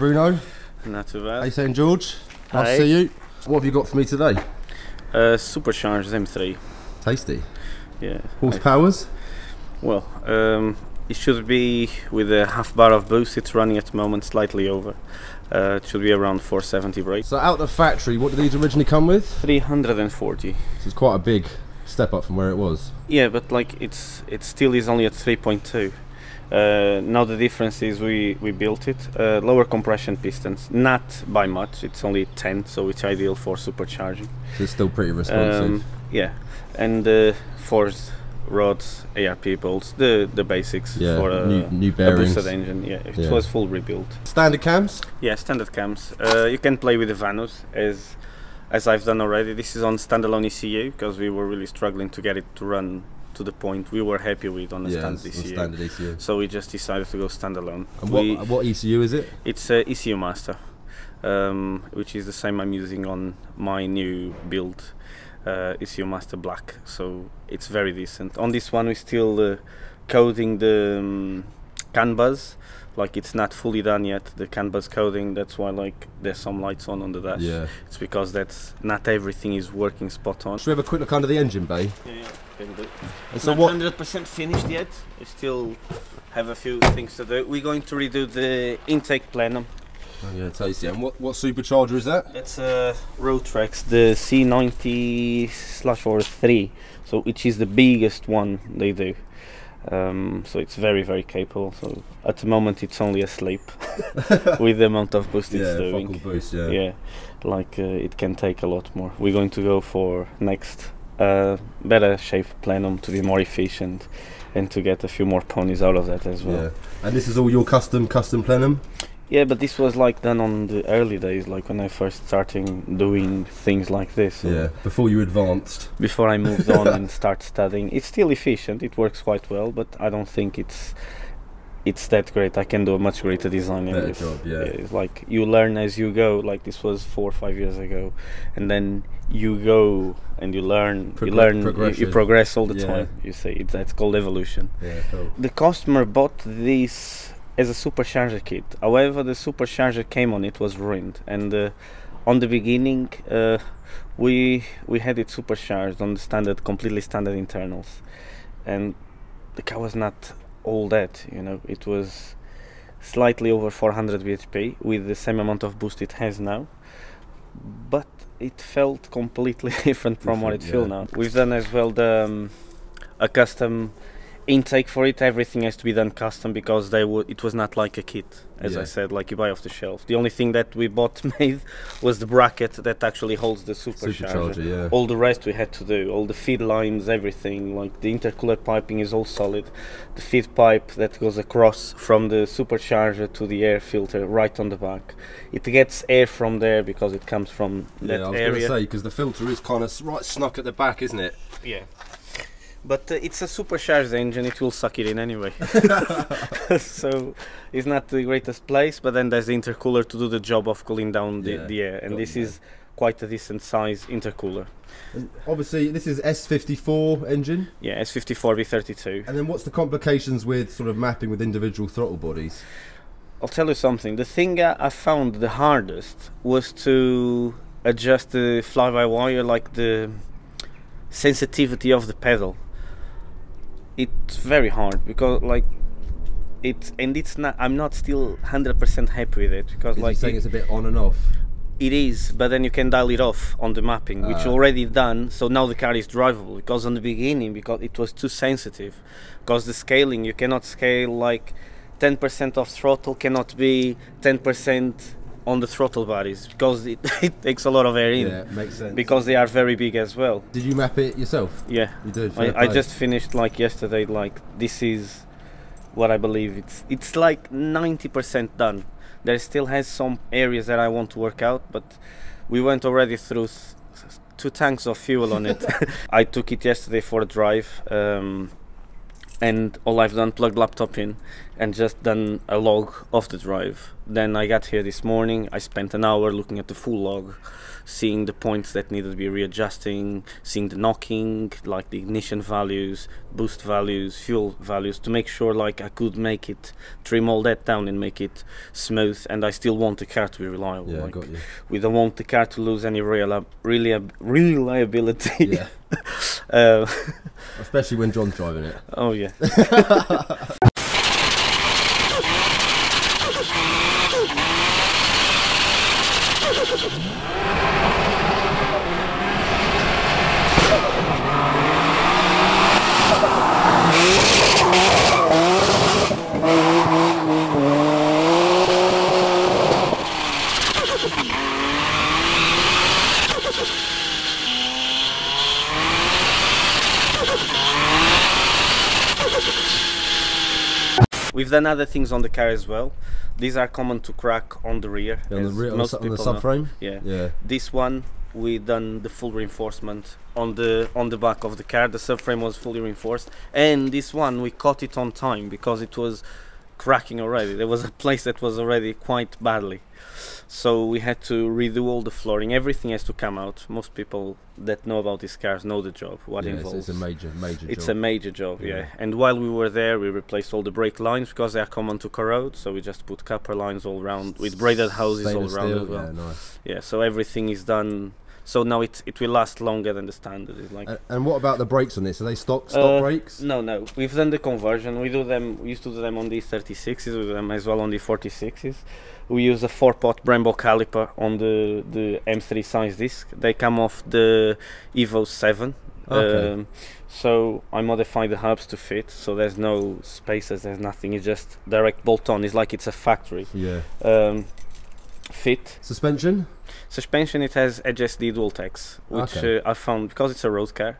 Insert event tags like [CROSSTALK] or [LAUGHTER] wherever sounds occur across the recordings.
Bruno, Not too bad. saying, George? Nice Hi. to see you. What have you got for me today? Uh, supercharged M3. Tasty. Yeah. Horsepowers? Well, um, it should be with a half bar of boost. It's running at the moment slightly over. Uh, it should be around 470 brake. So out of the factory, what did these originally come with? 340. This is quite a big step up from where it was. Yeah, but like it's it still is only at 3.2. Uh, now the difference is we we built it uh, lower compression pistons, not by much. It's only 10, so it's ideal for supercharging. So it's still pretty responsive. Um, yeah, and uh, forged rods, ARP bolts, the the basics yeah, for a, new, new a bearings. boosted engine. Yeah, it Yeah. was full rebuild. Standard cams? Yeah, standard cams. Uh, you can play with the Vanos as as I've done already. This is on standalone ECU because we were really struggling to get it to run to the point we were happy with on the yeah, standard ECU. standard ECU. So we just decided to go standalone. And We- what, what ECU is it? it's uh, ECU Master, um, which is the same I'm using on my new build, uh, ECU Master Black. So it's very decent. On this one, we're still uh, coding the um, CAN bus. Like it's not fully done yet, the canvas bus coding. That's why like there's some lights on on the dash. Yeah. It's because that's not everything is working spot on. Should we have a quick look under the engine bay? Yeah, yeah, can do. It's so not hundred percent finished yet. We still have a few things to do. We're going to redo the intake plenum. Oh, yeah, tasty. And what, what supercharger is that? It's a Rotrex, the C90 slash or three, so which is the biggest one they do. Um, so it's very very capable. So at the moment it's only asleep [LAUGHS] with the amount of boost it's yeah, doing. focal boost. Yeah. Yeah, like uh, it can take a lot more. We're going to go for next uh, better shape plenum to be more efficient and to get a few more ponies out of that as well. Yeah. And this is all your custom custom plenum. Yeah, but this was like done on the early days, like when I first starting doing things like this. Yeah. Before you advanced. Before I moved on [LAUGHS] and start studying, it's still efficient. It works quite well, but I don't think it's it's that great. I can do a much greater design. in Better this. job, yeah. It's like you learn as you go. Like this was four or five years ago, and then you go and you learn. Progr- you learn. You, you progress all the Yeah. time. You say it's that's called evolution Yeah. Cool. the customer bought this as a supercharger kit. However, the supercharger came on it was ruined, and uh, on the beginning uh, we we had it supercharged on the standard, completely standard internals, and the car was not all that. You know, it was slightly over 400 bhp with the same amount of boost it has now, but it felt completely [LAUGHS] different from what it Different, feels now. We've done as well the um, a custom intake for it everything has to be done custom because they would it was not like a kit as i said like you buy off the shelf the only thing that we bought [LAUGHS] made was the bracket that actually holds the supercharger, Supercharger. Yeah. all the rest we had to do all the feed lines everything like the intercooler piping is all solid the feed pipe that goes across from the supercharger to the air filter right on the back it gets air from there because it comes from Yeah, that I was going to area say because the filter is kind of right snuck at the back, isn't it? yeah. But uh, it's a supercharged engine, it will suck it in anyway. [LAUGHS] [LAUGHS] so it's not the greatest place, but then there's the intercooler to do the job of cooling down the, Yeah, the air, and this is quite a decent size intercooler. And obviously, this is S54 engine. Yeah, S54 B32. And then what's the complications with sort of mapping with individual throttle bodies? I'll tell you something. The thing I I found the hardest was to adjust the fly-by-wire, like the sensitivity of the pedal. It's very hard because, like, it's and it's not. I'm not still hundred percent happy with it because, like, saying it, it's a bit on and off? it is, but then you can dial it off on the mapping, which Ah. already done. So now the car is drivable because on the beginning, because it was too sensitive, because the scaling you cannot scale like 10% of throttle cannot be 10% on the throttle bodies because it, [LAUGHS] it takes a lot of air in Yeah, makes sense. because they are very big as well. Did you map it yourself? Yeah, You did. I, I just finished like yesterday. Like this is what I believe it's it's like 90% done. There still has some areas that I want to work out, but we went already through two tanks of fuel on it. [LAUGHS] [LAUGHS] I took it yesterday for a drive. Um, and all I've done plugged laptop in and just done a log of the drive then I got here this morning. I spent an hour looking at the full log, seeing the points that needed to be readjusting, seeing the knocking, like the ignition values, boost values, fuel values, to make sure like I could make it trim all that down and make it smooth. And I still want the car to be reliable. Yeah, like, got you. we don't want the car to lose any real really reliability. Yeah, [LAUGHS] uh, especially when John's driving it. oh yeah. [LAUGHS] We've done other things on the car as well. These are common to crack on the rear. Yeah, on the rear, on the, most on the people know. subframe. Yeah. Yeah, This one we done the full reinforcement on the on the back of the car. The subframe was fully reinforced, and this one we caught it on time because it was cracking already. There was a place that was already quite badly, so we had to redo all the flooring. Everything has to come out. Most people that know about these cars know the job. What yeah it's, involves. it's a major, major It's job. a major job, yeah. Yeah. And while we were there, we replaced all the brake lines because they are common to corrode. So we just put copper lines all around with braided houses all Stainless around steel, as well. Yeah, nice. Yeah, so everything is done. So now it it will last longer than the standard. It's like and what about the brakes on this? Are they stock stock Uh, brakes? no, no. We've done the conversion. We do them. We used to do them on the 36s. We do them as well on the 46s. We use a four-pot Brembo caliper on the the M3 size disc. They come off the Evo 7. Okay. Um, so I modified the hubs to fit. So there's no spaces. There's nothing. It's just direct bolt-on. It's like it's a factory Yeah. um, fit. Suspension? Suspension it has HSD Dualtechs, which Okay. uh, I found because it's a road car.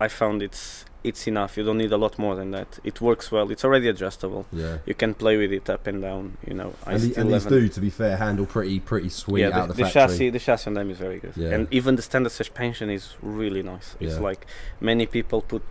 I found it's it's enough. You don't need a lot more than that. It works well. It's already adjustable. Yeah. You can play with it up and down. You know, I And, the, and these do, to be fair, handle pretty pretty sweet yeah, out the, of the, chassis, the chassis on them is very good, Yeah. and even the standard suspension is really nice. It's Yeah. like many people put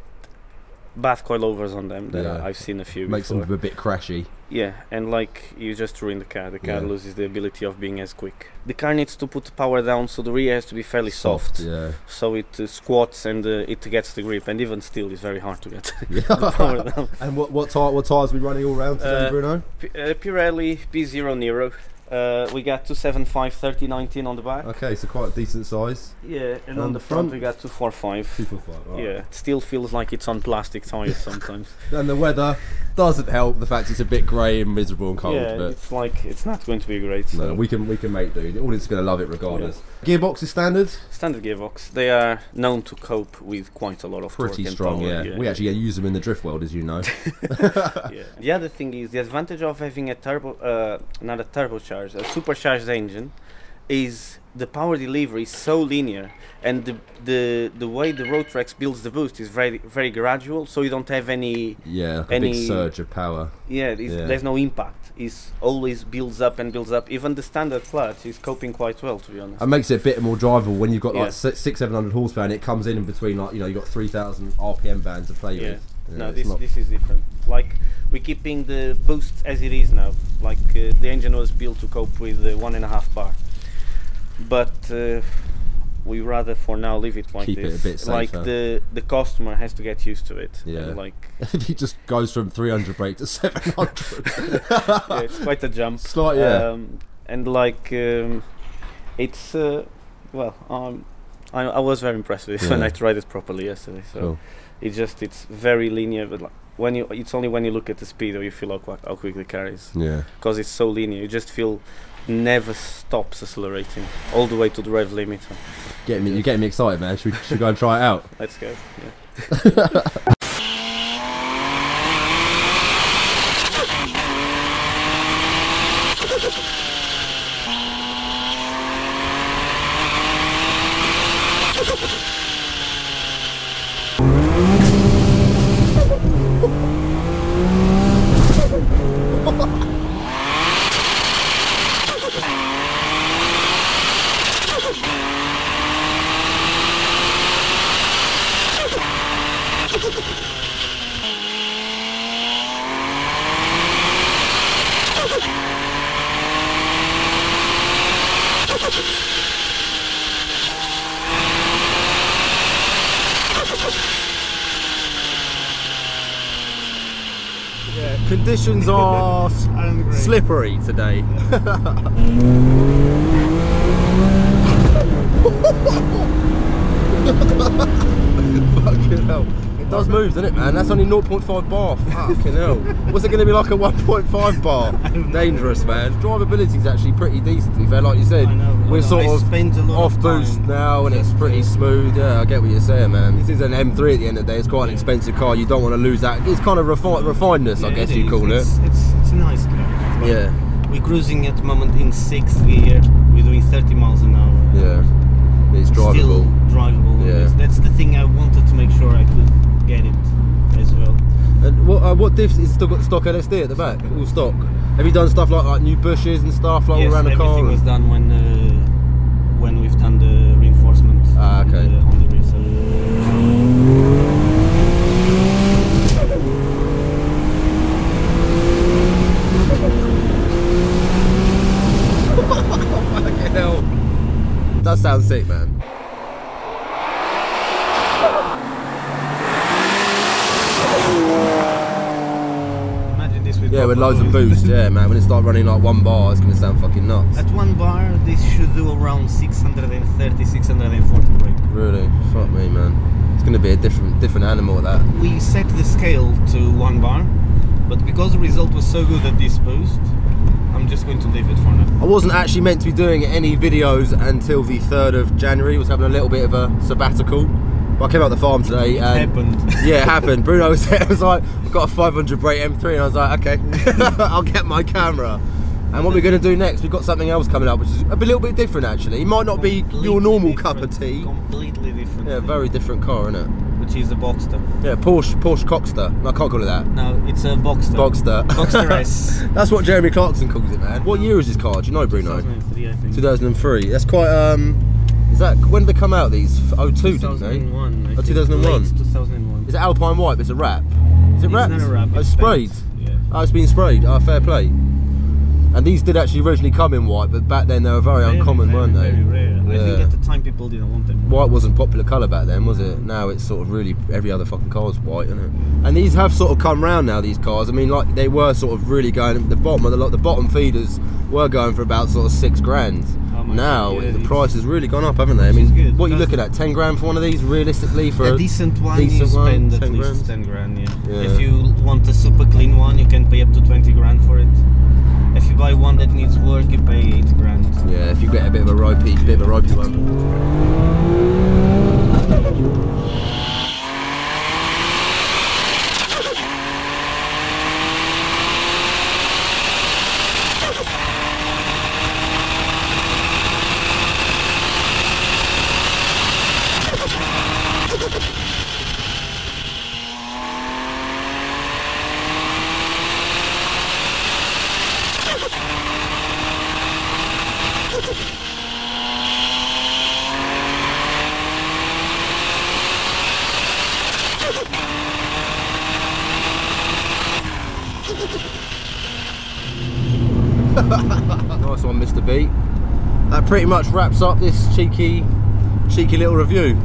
bath coilovers on them that Yeah. I've seen a few Makes before. them a bit crashy. Yeah, and like you just ruin the car. The car Yeah. loses the ability of being as quick. The car needs to put the power down, so the rear has to be fairly soft. Yeah. so it uh, squats and uh, it gets the grip and even still it's very hard to get [LAUGHS] the Yeah. power down and what what tire what tires we running all round today, Uh, Bruno? P- uh, Pirelli P0 Nero uh, we got 275 30 19 on the back Okay, so quite a decent size. yeah and On on the front front? we got 245 Super five. right. yeah it still feels like it's on plastic tires sometimes [LAUGHS] And the weather doesn't help. The fact it's a bit grey and miserable and cold, yeah but it's like it's not going to be great so no, we can we can make do. The audience is going to love it regardless. Gearbox is standard. standard gearbox they are known to cope with quite a lot of Pretty torque and strong, power, yeah. We actually use them in the drift world, as you know. [LAUGHS] yeah. The other thing is the advantage of having a turbo, uh, not a turbocharged, a supercharged engine, is the power delivery is so linear, and the the the way the Rotrex builds the boost is very very gradual, so you don't have any Yeah, like Any- surge of power. yeah, Yeah. there's no impact. It's always builds up and builds up. Even the standard clutch is coping quite well, to be honest. It makes it a bit more drivable when you've got Yeah. like six, six, seven hundred horsepower, and it comes in in between like you know you have got three thousand RPM bands to play Yeah. with. Yeah, no, this this is different. Like we're keeping the boost as it is now. Like uh, the engine was built to cope with the one and a half bar, but uh, we rather for now leave it like Keep it a this. bit like the the customer has to get used to it. Yeah. And like [LAUGHS] if he just goes from three hundred brake to seven hundred. [LAUGHS] yeah, it's quite a jump. Slight, yeah. Um, and like um, it's uh, well, um, I I was very impressed with it when I tried it properly yesterday. So. Cool. It's just it's very linear, but like when you it's only when you look at the speed or you feel how, qui- how quick the car is Yeah. because it's so linear. You just feel never stops accelerating all the way to the rev limiter. Getting me, you're getting me excited, man. Should we, should we go and try it out? Let's go. Yeah. [LAUGHS] conditions [LAUGHS] are s- Aren't great. slippery today. [LAUGHS] [LAUGHS] Fucking hell. Does move, doesn't it, man? That's only 0.5 bar. [LAUGHS] Fucking hell. What's it going to be like a 1.5 bar? [LAUGHS] Dangerous, man. Drivability is actually pretty decent, to be fair. Like you said, know. we're sort of spent a lot off of boost now and it's pretty smooth. Yeah, I get what you're saying, man. This is an M3 at the end of the day. It's quite an expensive car. You don't want to lose that. It's kind of refi- refinedness, I guess you call it's, it. It's, it's a nice car. But Yeah. We're cruising at the moment in sixth gear. We're doing 30 miles an hour. Yeah. It's Still drivable. drivable. Yeah. That's the thing I wanted to make sure I could get it as well. And what uh, what diffs is still got stock LSD at the back? All stock. Have you done stuff like like new bushes and stuff like yes, all around the car? everything was done when uh, when we've done the reinforcement. Ah, on okay. the- On the. [LAUGHS] Fucking hell. Does sound sick, man. Imagine this with Yeah, with proper loads of boost. boost. Yeah, man. When it start running like one bar, it's gonna sound fucking nuts. At one bar, this should do around 630, 640 brake. Really, fuck me, man. It's gonna be a different different animal. That. We set the scale to one bar, but because the result was so good at this boost, I'm just going to leave it for now. I wasn't actually meant to be doing any videos until the 3rd of January. I was having a little bit of a sabbatical. But I came out the farm today and happened. [LAUGHS] Yeah, it happened. Bruno was, [LAUGHS] was like, I've got a 500 brake M3 and I was like, okay, [LAUGHS] I'll get my camera. And what we're going to do next, we've got something else coming up which is a little bit different actually. It might not be your normal cup of tea. Completely different. Yeah, very different car, isn't it? Which is a Boxster. Yeah, Porsche, Porsche Cockster. No, I can't call it that. No, it's a Boxster. Boxster. Boxster S. That's what Jeremy Clarkson calls it, man. What year is this car? Do you know, Bruno? 2003, I think. 2003. That's quite. um Is that when did they come out? These 02, didn't they? 2001. Oh, 2001. Late 2001. Is it Alpine White? It's a wrap. Is it It's not a wrap, Oh, it's sprayed. Yeah. Oh, it's been sprayed. Oh, fair play. And these did actually originally come in white, but back then they were very, uncommon, very, weren't they? Very rare. I Yeah. think at the time people didn't want them. White wasn't popular colour back then, was it? Now it's sort of really every other fucking car's white, isn't it? And these have sort of come round now. These cars. I mean, like they were sort of really going. The bottom of the lot, the bottom feeders were going for about sort of six grand. Oh now God, yeah, the price has really gone up, haven't they? I mean, what are you looking at? Ten grand for one of these, realistically, for a decent one decent you one, spend at 10 least grand? 10 grand yeah. Yeah. if you want a super clean one you can pay up to 20 grand for it if you buy one that needs work you pay 8 grand Yeah, if you get a bit of a ropey, bit of a ropey one. [LAUGHS] Nice one, Mr. B. That pretty much wraps up this cheeky, cheeky little review.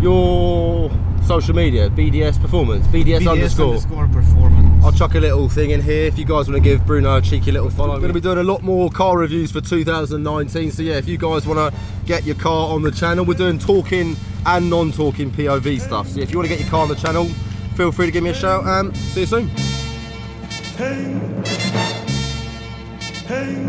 Your social media, BDS Performance, BDS, BDS underscore. underscore performance I'll chuck a little thing in here if you guys want to give Bruno a cheeky little follow. We're going to be doing a lot more car reviews for 2019. So yeah, if you guys want to get your car on the channel, we're doing talking and non-talking POV stuff. So if you want to get your car on the channel, feel free to give me a shout and see you soon. Hey!